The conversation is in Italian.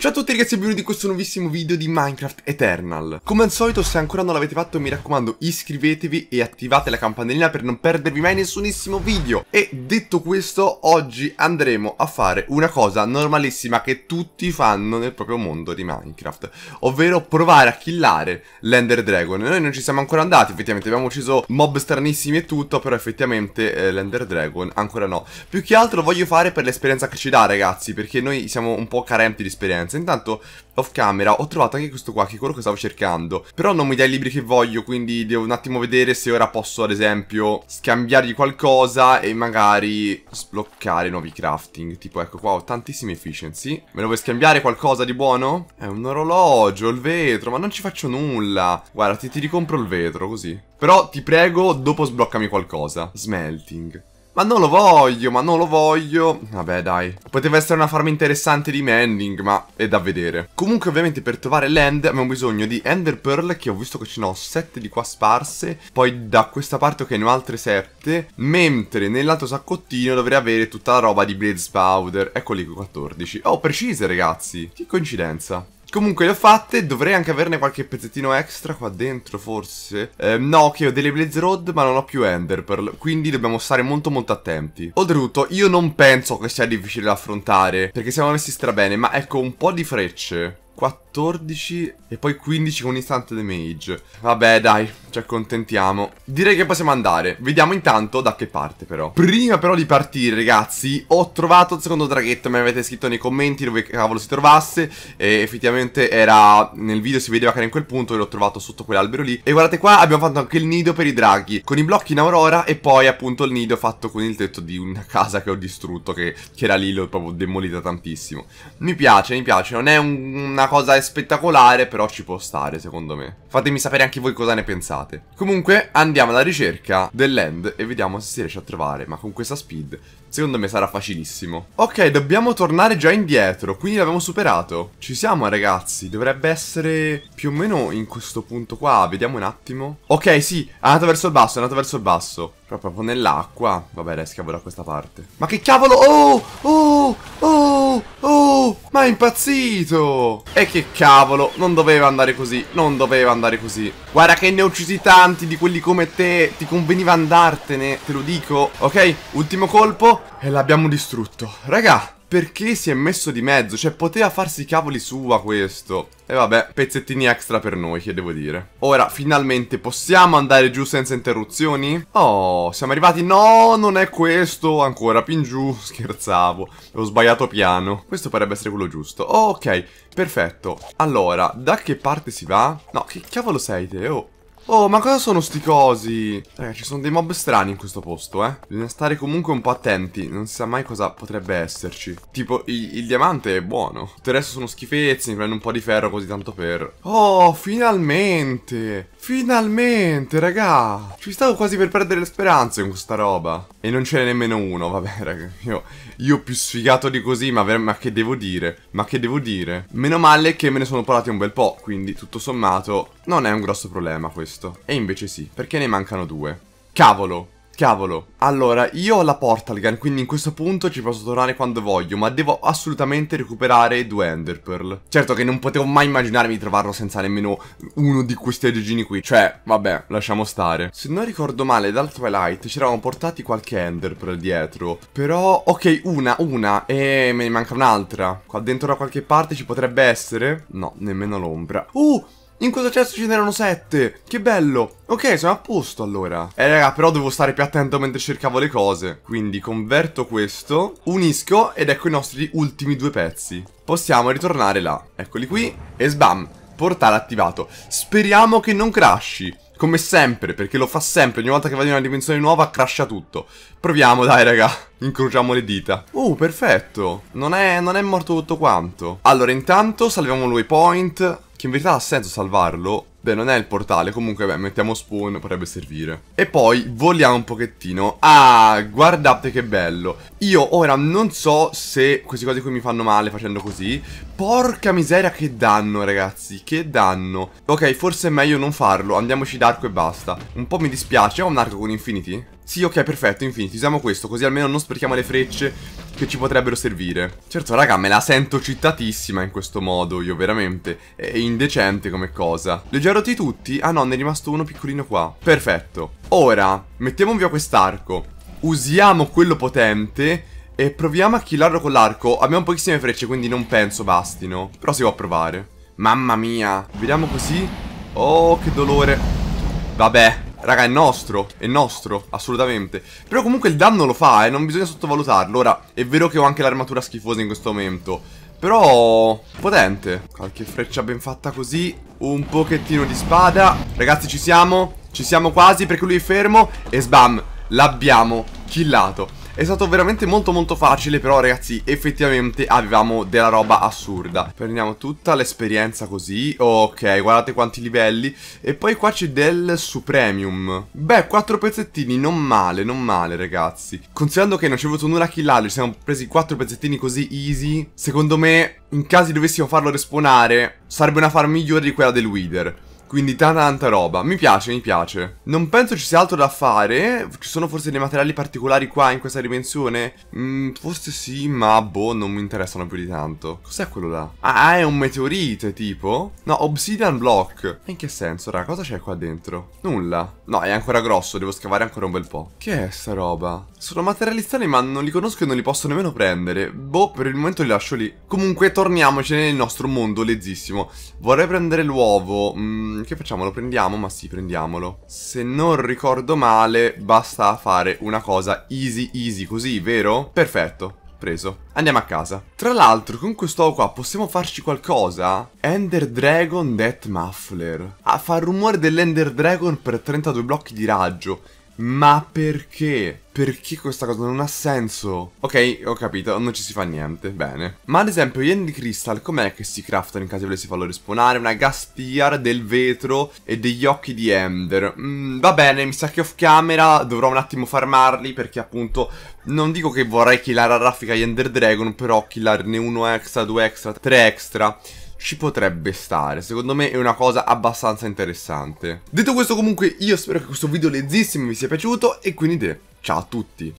Ciao a tutti ragazzi e benvenuti in questo nuovissimo video di Minecraft Eternal. Come al solito se ancora non l'avete fatto mi raccomando iscrivetevi e attivate la campanellina per non perdervi mai nessunissimo video. E detto questo oggi andremo a fare una cosa normalissima che tutti fanno nel proprio mondo di Minecraft Ovvero provare a killare l'Ender Dragon. Noi non ci siamo ancora andati effettivamente abbiamo ucciso mob stranissimi e tutto Però effettivamente eh, l'Ender Dragon ancora no. Più che altro voglio fare per l'esperienza che ci dà ragazzi Perché noi siamo un po' carenti di esperienza differenza. Intanto, off camera, ho trovato anche questo qua, che è quello che stavo cercando. Però non mi dà i libri che voglio, quindi devo un attimo vedere se ora posso, ad esempio, scambiargli qualcosa e magari sbloccare nuovi crafting. Tipo, ecco qua, ho tantissime efficiency. Me lo vuoi scambiare qualcosa di buono? È un orologio, il vetro, ma non ci faccio nulla. Guarda, ti, ti ricompro il vetro, così. Però, ti prego, dopo sbloccami qualcosa. Smelting. Ma non lo voglio, ma non lo voglio. Vabbè, dai. Poteva essere una farm interessante di mending, ma è da vedere. Comunque, ovviamente, per trovare l'end abbiamo bisogno di ender pearl, che ho visto che ce ne ho 7 di qua sparse. Poi da questa parte, ok, ne ho altre 7. Mentre nell'altro saccottino dovrei avere tutta la roba di blaze powder. Eccoli qui, 14. Oh, precise, ragazzi. Che coincidenza. Comunque le ho fatte, dovrei anche averne qualche pezzettino extra qua dentro forse. Eh, No, che ho delle Blaze Rod ma non ho più Ender Pearl, quindi dobbiamo stare molto molto attenti. Oltretutto io non penso che sia difficile da affrontare, perché siamo messi strabene, ma ecco un po' di frecce 14 e poi 15 con instant damage. Vabbè, dai, ci accontentiamo. Direi che possiamo andare. Vediamo intanto da che parte, però. Prima, però, di partire, ragazzi, ho trovato il secondo draghetto. Mi avete scritto nei commenti dove cavolo si trovasse. E effettivamente era... Nel video si vedeva che era in quel punto e l'ho trovato sotto quell'albero lì. E guardate qua, abbiamo fatto anche il nido per i draghi. Con i blocchi in aurora e poi, appunto, il nido fatto con il tetto di una casa che ho distrutto. Che, che era lì, l'ho proprio demolita tantissimo. Mi piace, mi piace. Non è un, una cosa spettacolare, però ci può stare, secondo me. Fatemi sapere anche voi cosa ne pensate. Comunque, andiamo alla ricerca dell'end e vediamo se si riesce a trovare. Ma con questa speed, secondo me sarà facilissimo. Ok, dobbiamo tornare già indietro, quindi l'abbiamo superato. Ci siamo, ragazzi. Dovrebbe essere più o meno in questo punto qua. Vediamo un attimo. Ok, sì, è andato verso il basso, è andato verso il basso. Però proprio nell'acqua. Vabbè, dai, scavo da questa parte. Ma che cavolo? Oh! Oh! Oh! Oh! Ma è impazzito! E che cavolo, non doveva andare così. Non doveva andare così. Guarda che ne ho uccisi tanti di quelli come te. Ti conveniva andartene, te lo dico. Ok, ultimo colpo. E l'abbiamo distrutto. Raga, perché si è messo di mezzo? Cioè, poteva farsi i cavoli sua questo. E vabbè, pezzettini extra per noi, che devo dire. Ora, finalmente, possiamo andare giù senza interruzioni? Oh, siamo arrivati. No, non è questo. Ancora in giù. Scherzavo. Ho sbagliato piano. Questo potrebbe essere quello giusto. Oh, ok, perfetto. Allora, da che parte si va? No, che cavolo sei te? Oh. Oh, ma cosa sono sti cosi? Raga, ci sono dei mob strani in questo posto, eh. Bisogna stare comunque un po' attenti. Non si sa mai cosa potrebbe esserci. Tipo, il, il diamante è buono. Tutto il resto sono schifezze. Mi prendo un po' di ferro così tanto per... Oh, finalmente! Finalmente, raga! Ci stavo quasi per perdere le speranze con questa roba. E non ce n'è nemmeno uno, vabbè, raga. Io, io più sfigato di così, ma, ma che devo dire? Ma che devo dire? Meno male che me ne sono parlati un bel po', quindi tutto sommato non è un grosso problema questo. E invece sì, perché ne mancano due. Cavolo! Cavolo, allora, io ho la portal gun, quindi in questo punto ci posso tornare quando voglio, ma devo assolutamente recuperare due ender pearl. Certo che non potevo mai immaginarmi di trovarlo senza nemmeno uno di questi aggeggini qui, cioè, vabbè, lasciamo stare. Se non ricordo male, dal Twilight ci eravamo portati qualche ender pearl dietro, però, ok, una, una, e me ne manca un'altra. Qua dentro da qualche parte ci potrebbe essere? No, nemmeno l'ombra. Uh! In questo cesso ce n'erano sette. Che bello. Ok, sono a posto allora. Eh raga, però devo stare più attento mentre cercavo le cose. Quindi converto questo, unisco ed ecco i nostri ultimi due pezzi. Possiamo ritornare là. Eccoli qui. E sbam. Portale attivato. Speriamo che non crashi. Come sempre, perché lo fa sempre, ogni volta che va in una dimensione nuova crasha tutto. Proviamo, dai, raga. Incrociamo le dita. Uh, perfetto. Non è, non è morto tutto quanto. Allora, intanto salviamo il waypoint che in verità ha senso salvarlo. Beh, non è il portale, comunque, beh, mettiamo spawn, potrebbe servire. E poi voliamo un pochettino. Ah, guardate che bello. Io ora non so se queste cose qui mi fanno male facendo così. Porca miseria, che danno, ragazzi, che danno. Ok, forse è meglio non farlo, andiamoci d'arco e basta. Un po' mi dispiace, ho un arco con infinity? Sì, ok, perfetto, infiniti. Usiamo questo, così almeno non sprechiamo le frecce che ci potrebbero servire. Certo, raga, me la sento cittatissima in questo modo, io veramente. È indecente come cosa. Li ho già rotti tutti? Ah no, ne è rimasto uno piccolino qua. Perfetto. Ora, mettiamo via quest'arco. Usiamo quello potente e proviamo a killarlo con l'arco. Abbiamo pochissime frecce, quindi non penso bastino. Però si può provare. Mamma mia. Vediamo così. Oh, che dolore. Vabbè, Raga, è nostro, è nostro, assolutamente. Però comunque il danno lo fa, eh, non bisogna sottovalutarlo. Ora, è vero che ho anche l'armatura schifosa in questo momento. Però, potente. Qualche freccia ben fatta così. Un pochettino di spada. Ragazzi, ci siamo? Ci siamo quasi perché lui è fermo. E sbam, l'abbiamo killato. È stato veramente molto molto facile Però ragazzi effettivamente avevamo della roba assurda. Prendiamo tutta l'esperienza così Ok guardate quanti livelli. E poi qua c'è del Supremium. Beh quattro pezzettini non male non male ragazzi. Considerando che non ci è avuto nulla a killarlo Ci siamo presi quattro pezzettini così easy Secondo me in caso dovessimo farlo respawnare Sarebbe una farm migliore di quella del Wither quindi tanta roba. Mi piace, mi piace. Non penso ci sia altro da fare. Ci sono forse dei materiali particolari qua in questa dimensione? Mm, forse sì, ma boh, non mi interessano più di tanto. Cos'è quello là? Ah, è un meteorite, tipo? No, obsidian block. In che senso, raga? Cosa c'è qua dentro? Nulla. No, è ancora grosso, devo scavare ancora un bel po'. Che è sta roba? Sono materiali strani, ma non li conosco e non li posso nemmeno prendere. Boh, per il momento li lascio lì. Comunque, torniamoci nel nostro mondo lezzissimo. Vorrei prendere l'uovo. Mmm che facciamo? Lo prendiamo? Ma sì, prendiamolo. Se non ricordo male, basta fare una cosa easy easy così, vero? Perfetto. Preso. Andiamo a casa. Tra l'altro, con questo qua possiamo farci qualcosa? Ender Dragon Death Muffler. Ah, fa il rumore dell'Ender Dragon per 32 blocchi di raggio. Ma perché? Perché questa cosa non ha senso? Ok, ho capito, non ci si fa niente, bene. Ma ad esempio, gli End Crystal, com'è che si craftano in caso volessi farlo respawnare? Una gas tier del vetro e degli occhi di Ender. Mm, va bene, mi sa che off camera dovrò un attimo farmarli perché appunto non dico che vorrei killare a raffica gli Ender Dragon, però killarne uno extra, due extra, tre extra ci potrebbe stare. Secondo me è una cosa abbastanza interessante. Detto questo comunque io spero che questo video lezzissimo vi sia piaciuto e quindi ciao a tutti.